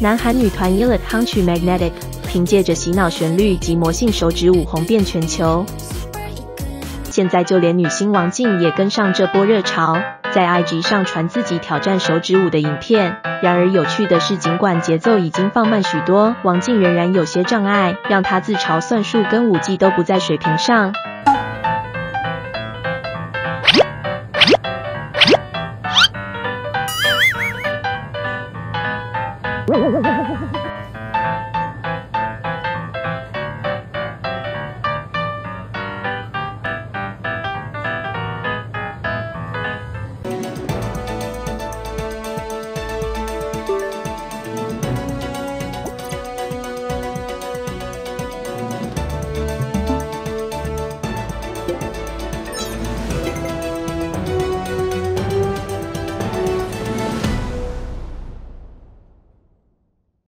南韩女团 Ylit 夯曲 Magnetic，凭借着洗脑旋律及魔性手指舞红遍全球。现在就连女星王静也跟上这波热潮，在 IG 上传自己挑战手指舞的影片。然而有趣的是，尽管节奏已经放慢许多，王静仍然有些障碍，让她自嘲算术跟舞技都不在水平上。Ha ha ha ha ha!